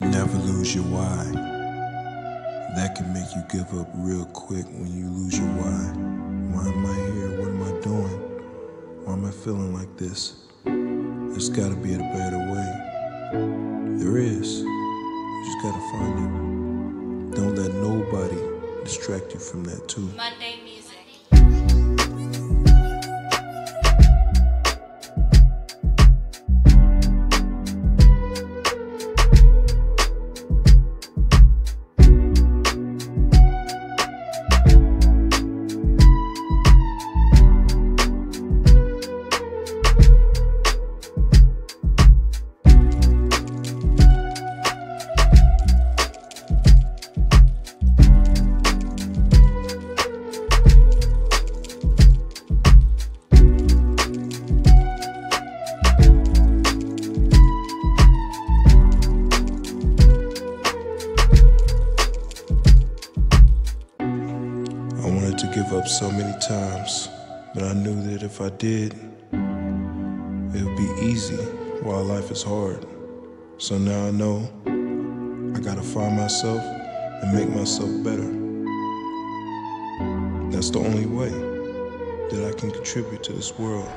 Never lose your why. That can make you give up real quick when you lose your why. Why am I here? What am I doing? Why am I feeling like this? There's gotta be a better way. There is. You just gotta find it. Don't let nobody distract you from that, too. Monday to give up so many times, but I knew that if I did, it would be easy while life is hard. So now I know I gotta find myself and make myself better. That's the only way that I can contribute to this world.